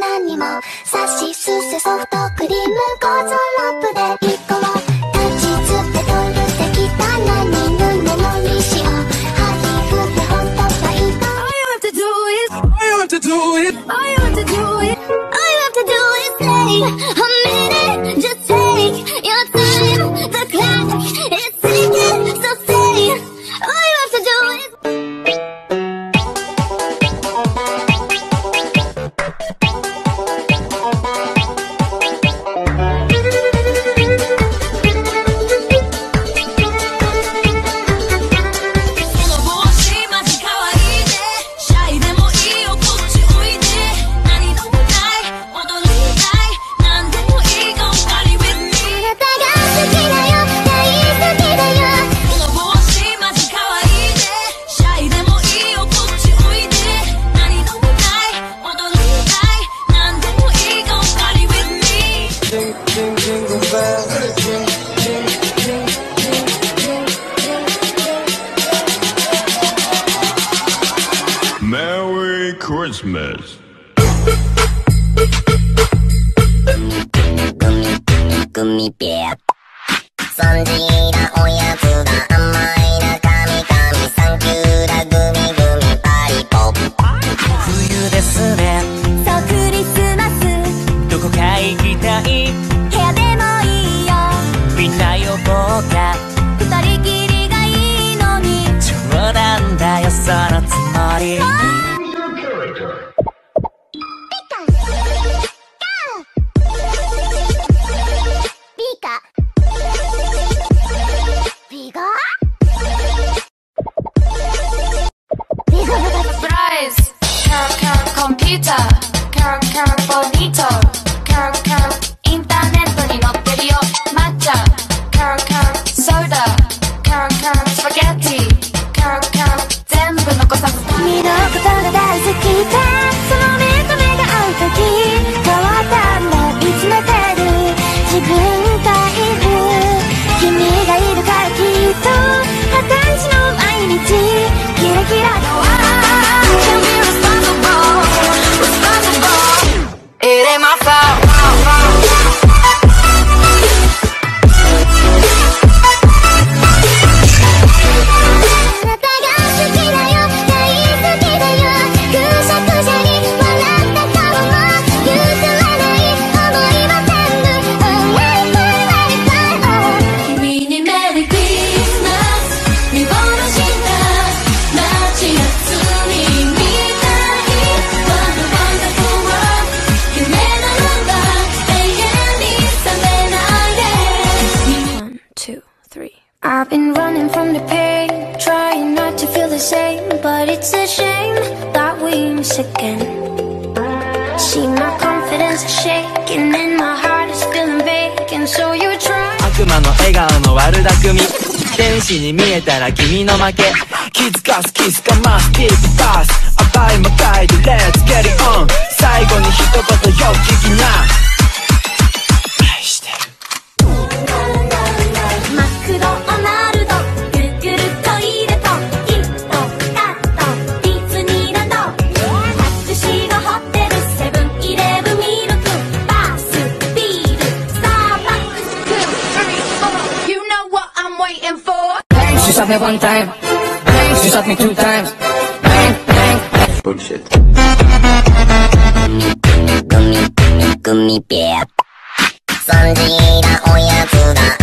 何もさしすせソフトクリーム構造ラップで一個も立ちつって取るって汚いぬねの利子をハギフってほんとファイト All have to do it! I'll have to do it! I'll have to do it! I'll have to do it. say Merry Christmas. グミピアサンジーだおやつだ甘いなカミカミサンキューだグミグミパリポ冬ですねそうクリスマスどこか行きたい部屋でもいいよみんな呼ぼうか二人きりがいいのに冗談だよそのつもりキラの I've been running from the pain, trying not to feel the same, but it's a shame that we miss again. See my confidence is shaking and my heart is feeling vacant, so you try. 悪魔の笑顔の悪巧み天使に見えたら君の負け気づかすキスかますディープパス shot me one time Bang, she shot me two times Bang, bang, Bullshit. グミグミピアサンジーだおやつだ甘い